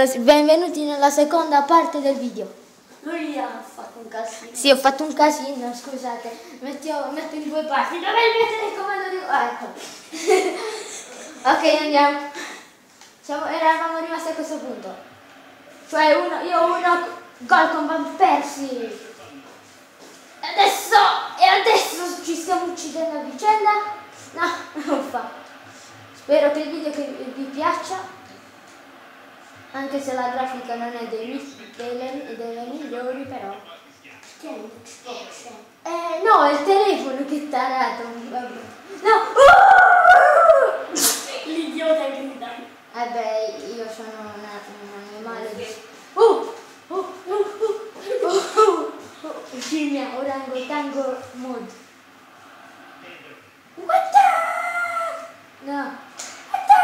Benvenuti nella seconda parte del video. Lui ha fatto un casino. Sì, ho fatto un casino, scusate. Metto, metto in due parti. Dovrei mettere il comando di... Ah, ecco. ok, andiamo. Siamo, eravamo rimasti a questo punto. Cioè, uno, io uno gol con Van Persie. Adesso, e adesso ci stiamo uccidendo a vicenda. No, non fa. Spero che il video vi piaccia anche se la grafica non è dei, delle, delle migliori però Che è un Xbox? eh no è il telefono che tarato vabbè. no L'idiota grida. eh beh io sono una, un animale di uh, uh, uh, uh, uh, uh, uh. scimmia orangotango mod what the no what the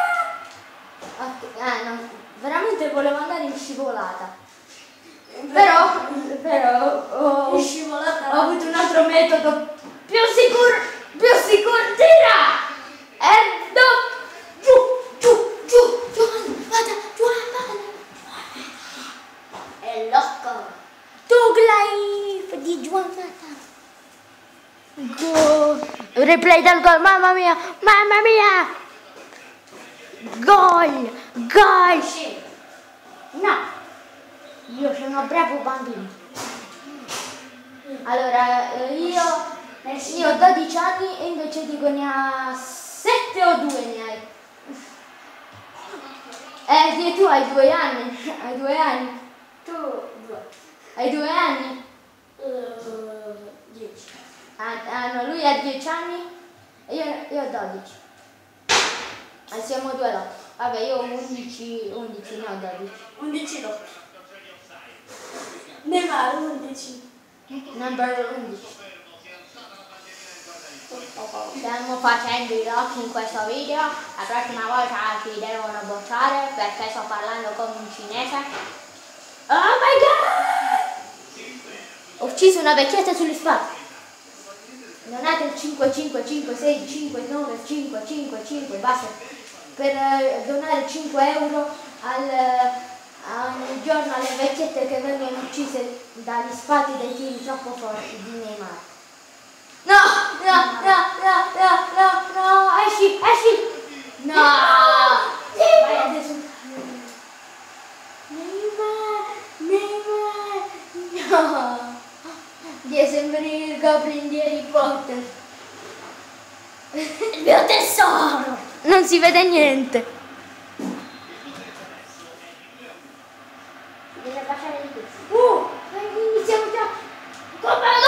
Ok, ah no veramente volevo andare in scivolata però, però ho, scivolata. ho avuto un altro metodo più sicuro, più sicuro, tira! E do, giù, giù, giù, Giovanni, vada, Giovanni, vada. È loco. Dog Life di Giovanata. Gol. Replay dal gol, mamma mia, mamma mia. Gol, gol. Sì. Io sono bravo bambino. Allora, eh, io, io ho 12 anni e invece dico ne ha 7 o 2 ne hai. Eh, sì, tu hai due anni, hai due anni, Tu due. hai due anni. Eh, dieci. Ah, ah, no, lui ha 10 anni e io, io ho 12. E siamo due là. Vabbè, io ho 11, 11, no 12. Undici no. Neymar, undici. Number 11. Stiamo facendo i lock in questo video, la prossima volta ci devono bocciare perché sto parlando come un cinese. Oh my god! Ho ucciso una vecchietta sulle spalle. Donate il 5, 5, 5, 6, 5, 9, 5, 5, 5, basta. Per eh, donare 5 euro al, alle vecchiette che vengono uccise dagli spati dei tiri troppo forti di Neymar. No, no, no, no, no, no, no, esci, esci! No! Vai adesso. Neymar, Neymar, no! Dio sembri il goblin di Harry Potter. Il mio tesoro. Non si vede niente. 你别把孩子给，不，那你你讲不讲？给我把。